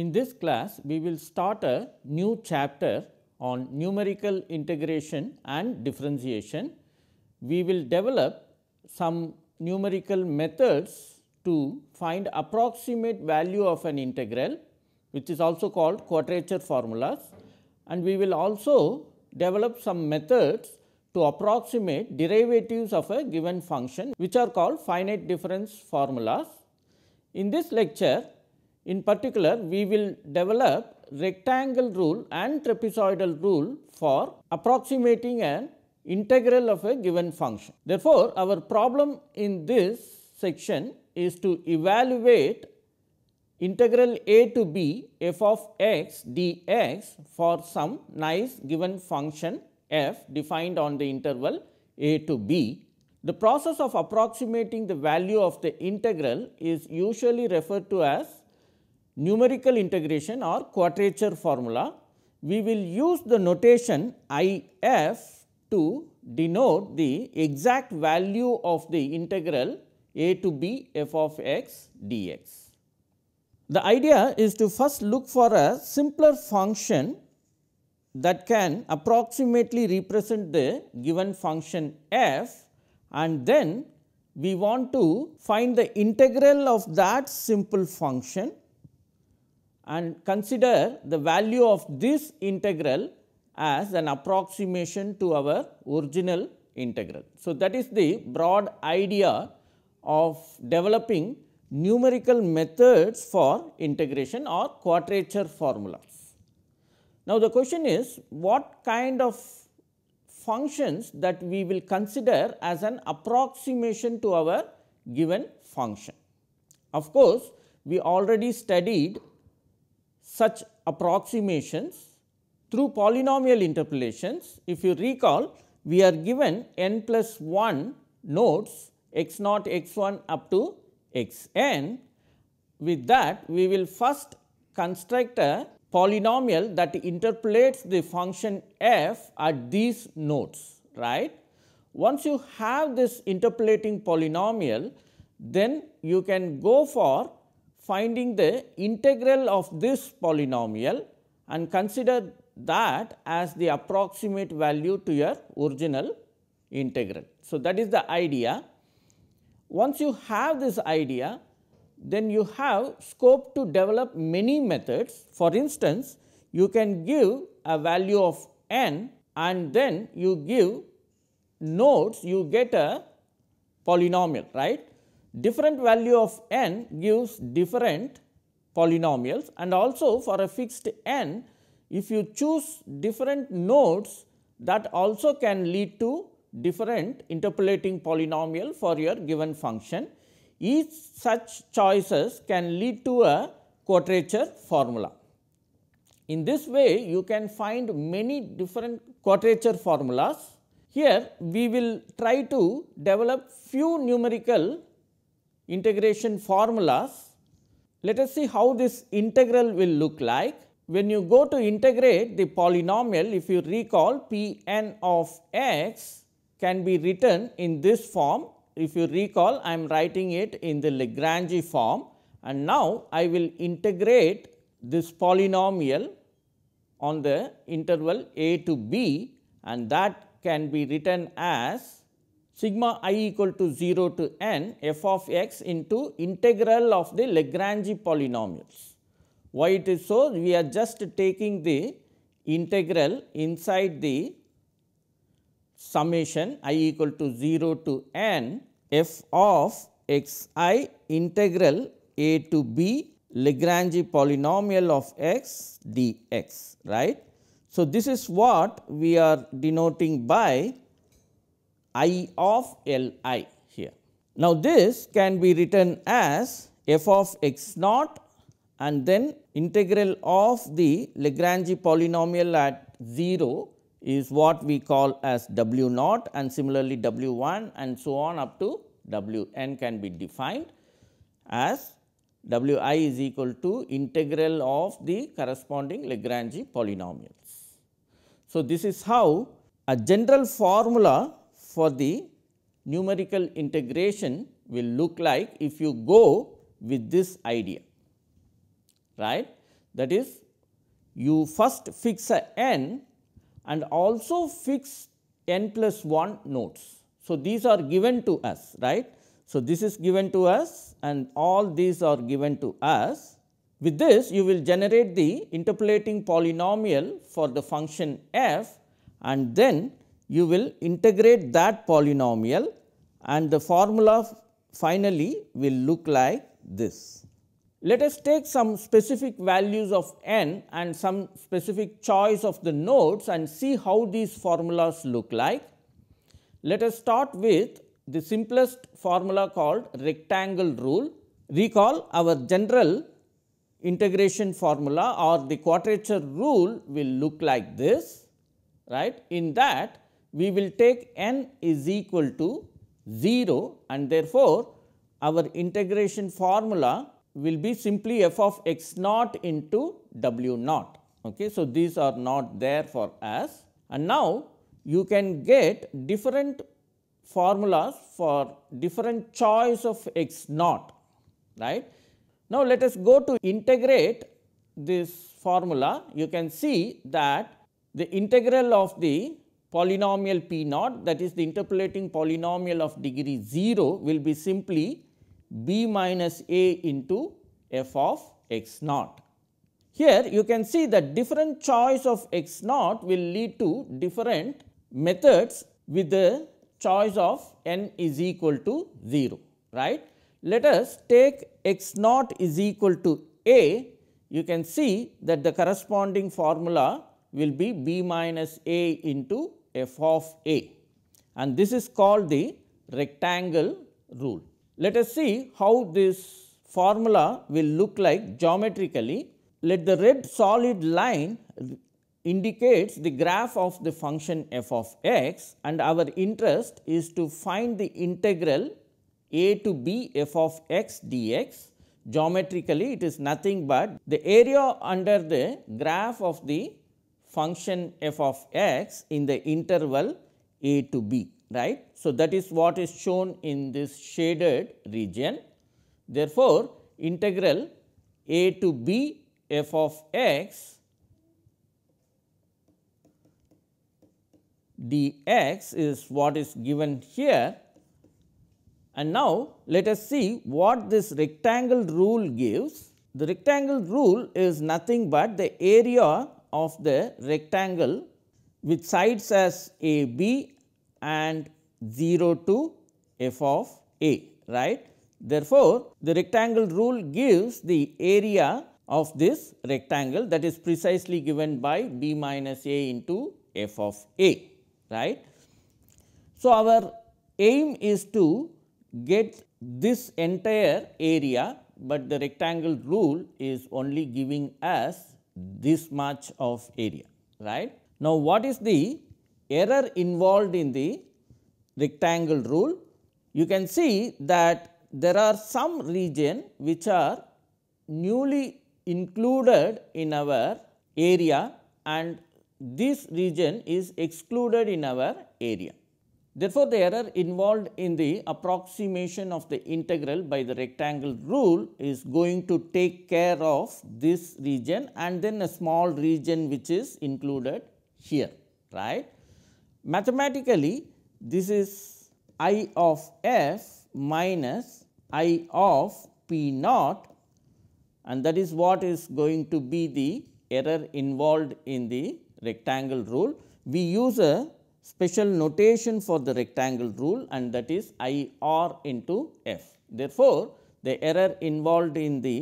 In this class we will start a new chapter on numerical integration and differentiation. We will develop some numerical methods to find approximate value of an integral which is also called quadrature formulas and we will also develop some methods to approximate derivatives of a given function which are called finite difference formulas. In this lecture in particular we will develop rectangle rule and trapezoidal rule for approximating an integral of a given function. Therefore, our problem in this section is to evaluate integral a to b f of x dx for some nice given function f defined on the interval a to b. The process of approximating the value of the integral is usually referred to as numerical integration or quadrature formula. We will use the notation I f to denote the exact value of the integral a to b f of x dx. The idea is to first look for a simpler function that can approximately represent the given function f and then we want to find the integral of that simple function and consider the value of this integral as an approximation to our original integral. So, that is the broad idea of developing numerical methods for integration or quadrature formulas. Now, the question is what kind of functions that we will consider as an approximation to our given function. Of course, we already studied such approximations through polynomial interpolations. If you recall, we are given n plus 1 nodes x naught x 1 up to x n. With that, we will first construct a polynomial that interpolates the function f at these nodes, right. Once you have this interpolating polynomial, then you can go for finding the integral of this polynomial and consider that as the approximate value to your original integral. So, that is the idea. Once you have this idea, then you have scope to develop many methods. For instance, you can give a value of n and then you give nodes, you get a polynomial, right. Different value of n gives different polynomials and also for a fixed n, if you choose different nodes that also can lead to different interpolating polynomial for your given function. Each such choices can lead to a quadrature formula. In this way, you can find many different quadrature formulas. Here, we will try to develop few numerical integration formulas. Let us see how this integral will look like. When you go to integrate the polynomial, if you recall p n of x can be written in this form. If you recall, I am writing it in the Lagrange form and now I will integrate this polynomial on the interval a to b and that can be written as sigma i equal to 0 to n f of x into integral of the Lagrange polynomials. Why it is so? We are just taking the integral inside the summation i equal to 0 to n f of x i integral a to b Lagrange polynomial of x dx right. So, this is what we are denoting by i of L i here. Now, this can be written as f of x naught and then integral of the Lagrange polynomial at 0 is what we call as W naught and similarly W 1 and so on up to W n can be defined as W i is equal to integral of the corresponding Lagrange polynomials. So, this is how a general formula for the numerical integration will look like if you go with this idea. right. That is you first fix a n and also fix n plus 1 nodes. So, these are given to us right. So, this is given to us and all these are given to us. With this you will generate the interpolating polynomial for the function f and then you will integrate that polynomial and the formula finally will look like this. Let us take some specific values of n and some specific choice of the nodes and see how these formulas look like. Let us start with the simplest formula called rectangle rule. Recall our general integration formula or the quadrature rule will look like this right. In that we will take n is equal to 0 and therefore, our integration formula will be simply f of x naught into w naught. Okay. So, these are not there for us and now you can get different formulas for different choice of x naught right. Now, let us go to integrate this formula you can see that the integral of the polynomial p naught that is the interpolating polynomial of degree 0 will be simply b minus a into f of x naught. Here you can see that different choice of x naught will lead to different methods with the choice of n is equal to 0 right. Let us take x naught is equal to a you can see that the corresponding formula will be b minus a into f of a and this is called the rectangle rule. Let us see how this formula will look like geometrically. Let the red solid line indicates the graph of the function f of x and our interest is to find the integral a to b f of x dx. Geometrically it is nothing but the area under the graph of the function f of x in the interval a to b right. So, that is what is shown in this shaded region. Therefore, integral a to b f of x dx is what is given here. And now, let us see what this rectangle rule gives. The rectangle rule is nothing but the area of the rectangle with sides as a b and 0 to f of a right. Therefore, the rectangle rule gives the area of this rectangle that is precisely given by b minus a into f of a right. So, our aim is to get this entire area, but the rectangle rule is only giving us this much of area right. Now, what is the error involved in the rectangle rule? You can see that there are some region which are newly included in our area and this region is excluded in our area. Therefore, the error involved in the approximation of the integral by the rectangle rule is going to take care of this region and then a small region which is included here right. Mathematically this is i of f minus i of p naught and that is what is going to be the error involved in the rectangle rule. We use a special notation for the rectangle rule and that is I r into f. Therefore, the error involved in the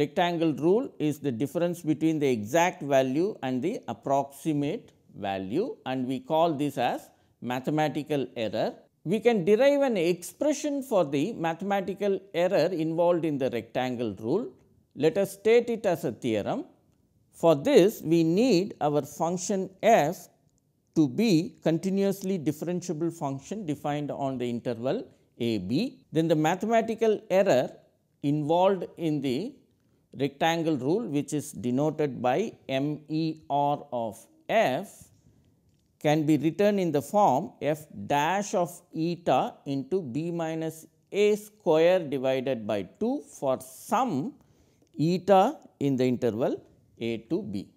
rectangle rule is the difference between the exact value and the approximate value and we call this as mathematical error. We can derive an expression for the mathematical error involved in the rectangle rule. Let us state it as a theorem. For this, we need our function f to be continuously differentiable function defined on the interval a b. Then the mathematical error involved in the rectangle rule which is denoted by m e r of f can be written in the form f dash of eta into b minus a square divided by 2 for some eta in the interval a to b.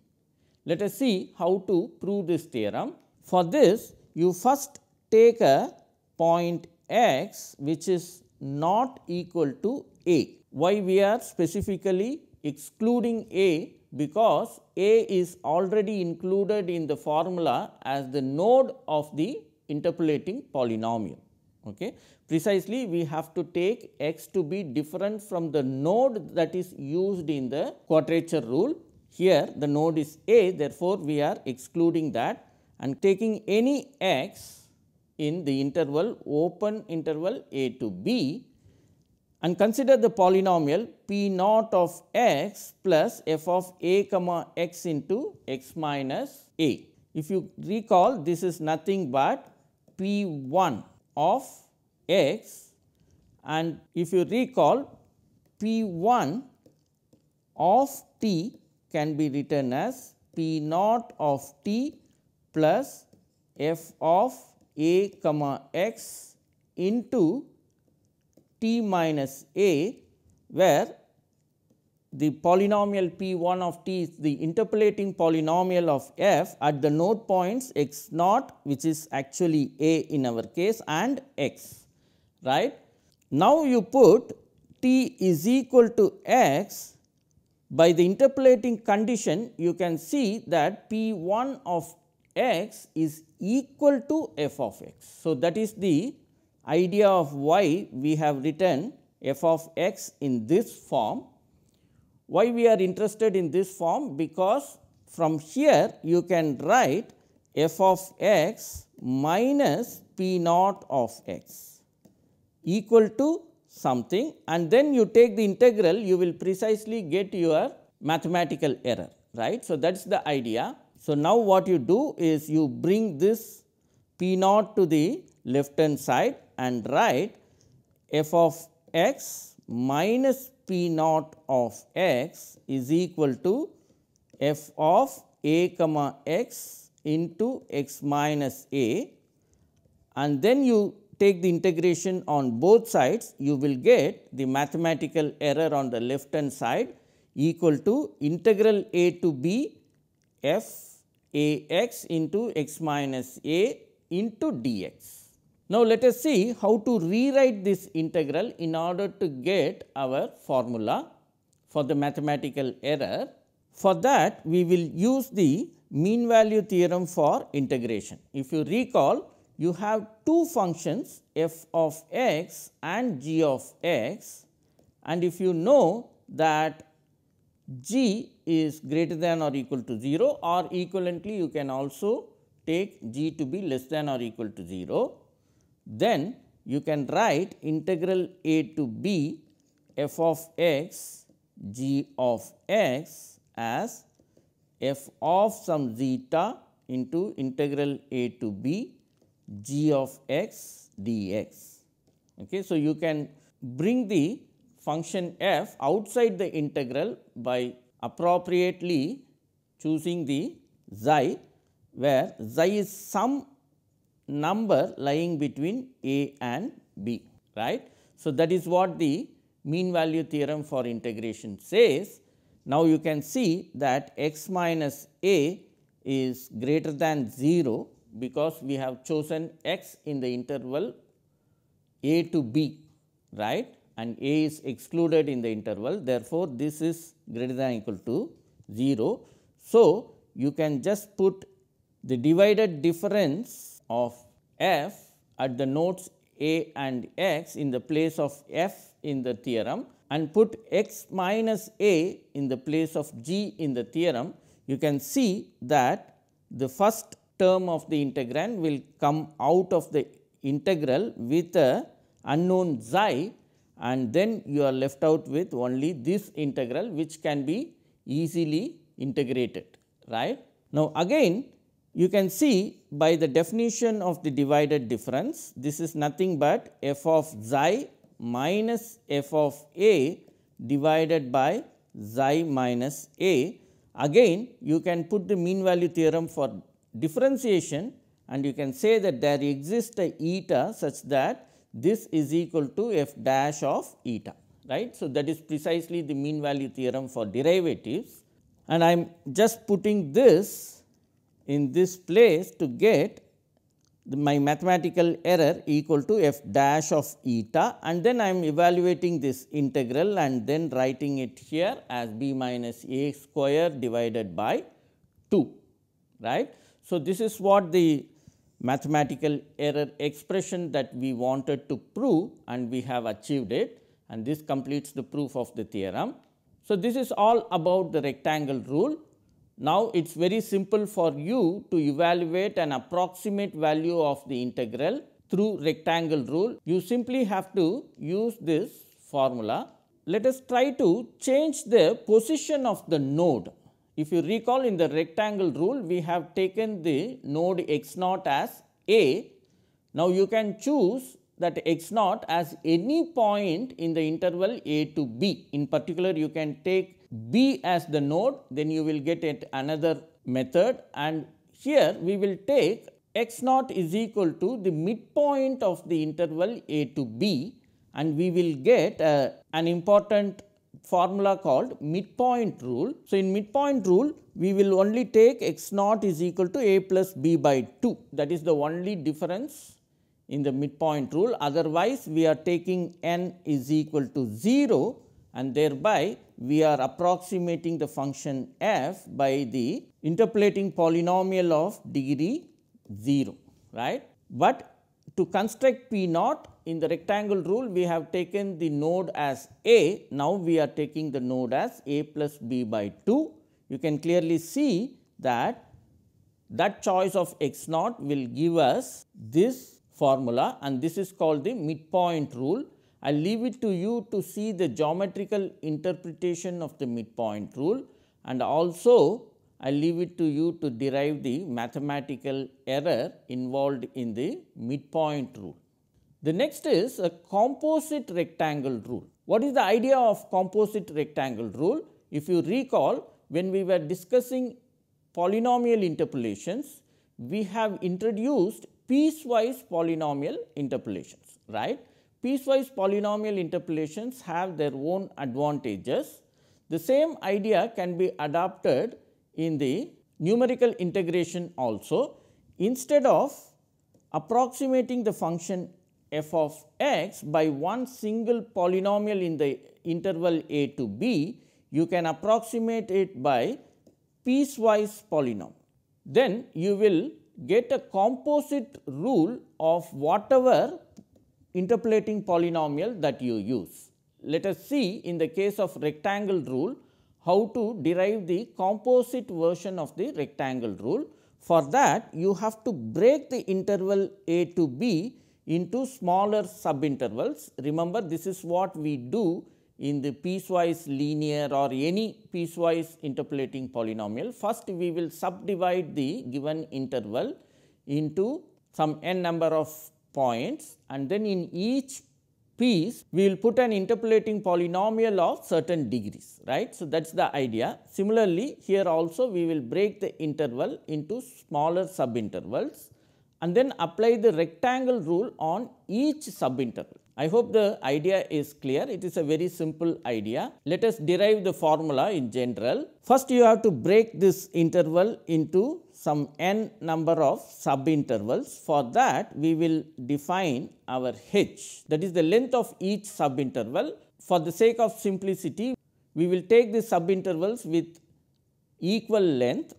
Let us see how to prove this theorem. For this you first take a point x which is not equal to a. Why we are specifically excluding a because a is already included in the formula as the node of the interpolating polynomial. Okay. Precisely we have to take x to be different from the node that is used in the quadrature rule. Here the node is a therefore, we are excluding that and taking any x in the interval open interval a to b and consider the polynomial p naught of x plus f of a comma x into x minus a. If you recall this is nothing but p 1 of x and if you recall p 1 of t can be written as p naught of t plus f of a comma x into t minus a where the polynomial p 1 of t is the interpolating polynomial of f at the node points x naught which is actually a in our case and x right. Now, you put t is equal to x by the interpolating condition you can see that p 1 of x is equal to f of x. So, that is the idea of why we have written f of x in this form. Why we are interested in this form? Because from here you can write f of x minus p naught of x equal to something and then you take the integral you will precisely get your mathematical error right. So, that is the idea. So, now what you do is you bring this p naught to the left hand side and write f of x minus p naught of x is equal to f of a comma x into x minus a. And then you take the integration on both sides you will get the mathematical error on the left hand side equal to integral a to b f a x into x minus a into dx. Now, let us see how to rewrite this integral in order to get our formula for the mathematical error. For that we will use the mean value theorem for integration. If you recall you have two functions f of x and g of x and if you know that g is greater than or equal to 0 or equivalently you can also take g to be less than or equal to 0 then you can write integral a to b f of x g of x as f of some zeta into integral a to b g of x dx. Okay. So, you can bring the function f outside the integral by appropriately choosing the xi where xi is some number lying between a and b right. So, that is what the mean value theorem for integration says. Now, you can see that x minus a is greater than 0 because we have chosen x in the interval a to b right and a is excluded in the interval therefore, this is greater than equal to 0. So, you can just put the divided difference of f at the nodes a and x in the place of f in the theorem and put x minus a in the place of g in the theorem, you can see that the first term of the integrand will come out of the integral with a unknown xi and then you are left out with only this integral which can be easily integrated right. Now, again you can see by the definition of the divided difference, this is nothing but f of xi minus f of a divided by xi minus a. Again you can put the mean value theorem for differentiation and you can say that there exists a eta such that this is equal to f dash of eta right. So, that is precisely the mean value theorem for derivatives and I am just putting this in this place to get my mathematical error equal to f dash of eta and then I am evaluating this integral and then writing it here as b minus a square divided by 2 right. So, this is what the mathematical error expression that we wanted to prove and we have achieved it and this completes the proof of the theorem. So, this is all about the rectangle rule now, it is very simple for you to evaluate an approximate value of the integral through rectangle rule. You simply have to use this formula. Let us try to change the position of the node. If you recall in the rectangle rule, we have taken the node x naught as A. Now, you can choose that x naught as any point in the interval a to b. In particular, you can take b as the node, then you will get it another method and here we will take x naught is equal to the midpoint of the interval a to b and we will get uh, an important formula called midpoint rule. So, in midpoint rule we will only take x naught is equal to a plus b by 2 that is the only difference in the midpoint rule otherwise we are taking n is equal to 0 and thereby we are approximating the function f by the interpolating polynomial of degree 0 right. But to construct P naught in the rectangle rule we have taken the node as A now we are taking the node as A plus B by 2. You can clearly see that that choice of x naught will give us this formula and this is called the midpoint rule I leave it to you to see the geometrical interpretation of the midpoint rule and also I leave it to you to derive the mathematical error involved in the midpoint rule. The next is a composite rectangle rule. What is the idea of composite rectangle rule? If you recall when we were discussing polynomial interpolations, we have introduced piecewise polynomial interpolations, right piecewise polynomial interpolations have their own advantages. The same idea can be adopted in the numerical integration also. Instead of approximating the function f of x by one single polynomial in the interval a to b, you can approximate it by piecewise polynomial. Then you will get a composite rule of whatever interpolating polynomial that you use. Let us see in the case of rectangle rule how to derive the composite version of the rectangle rule. For that you have to break the interval a to b into smaller subintervals. Remember this is what we do in the piecewise linear or any piecewise interpolating polynomial. First we will subdivide the given interval into some n number of points and then in each piece we will put an interpolating polynomial of certain degrees right. So, that is the idea. Similarly, here also we will break the interval into smaller subintervals and then apply the rectangle rule on each subinterval. I hope the idea is clear. It is a very simple idea. Let us derive the formula in general. First, you have to break this interval into some n number of subintervals. For that, we will define our h that is the length of each subinterval. For the sake of simplicity, we will take the subintervals with equal length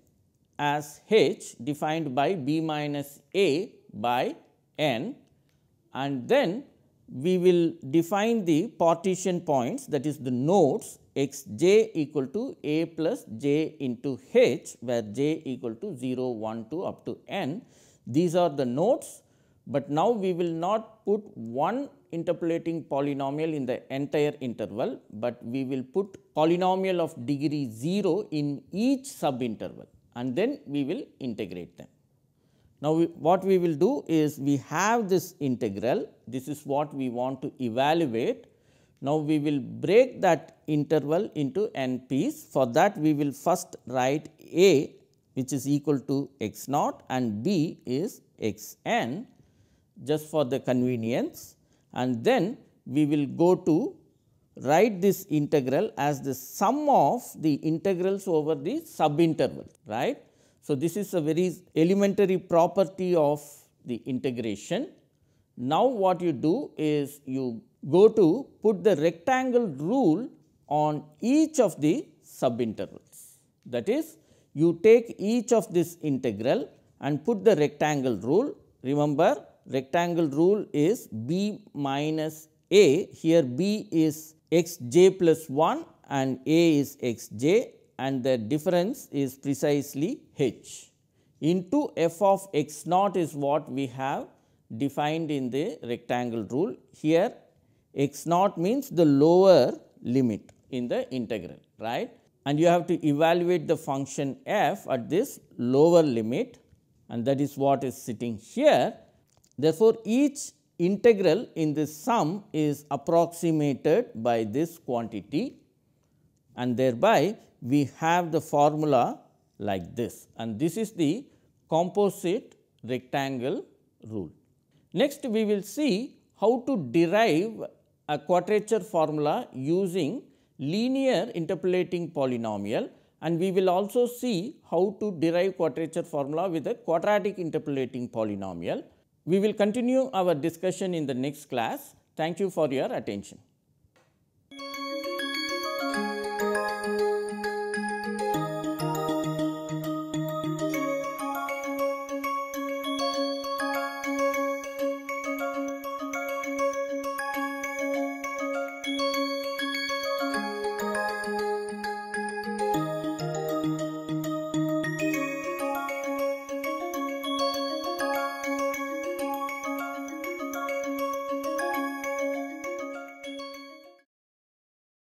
as h defined by b minus a by n and then we will define the partition points that is the nodes x j equal to a plus j into h where j equal to 0, 1 to up to n. These are the nodes, but now we will not put one interpolating polynomial in the entire interval, but we will put polynomial of degree 0 in each subinterval and then we will integrate them. Now, we, what we will do is we have this integral, this is what we want to evaluate now, we will break that interval into n p's. For that, we will first write a which is equal to x naught and b is x n just for the convenience and then we will go to write this integral as the sum of the integrals over the subinterval, right. So, this is a very elementary property of the integration. Now, what you do is you go to put the rectangle rule on each of the subintervals. That is, you take each of this integral and put the rectangle rule. Remember, rectangle rule is b minus a, here b is x j plus 1 and a is x j and the difference is precisely h into f of x naught is what we have defined in the rectangle rule. Here x naught means the lower limit in the integral, right. And you have to evaluate the function f at this lower limit and that is what is sitting here. Therefore, each integral in this sum is approximated by this quantity and thereby we have the formula like this and this is the composite rectangle rule. Next we will see how to derive a quadrature formula using linear interpolating polynomial and we will also see how to derive quadrature formula with a quadratic interpolating polynomial. We will continue our discussion in the next class. Thank you for your attention.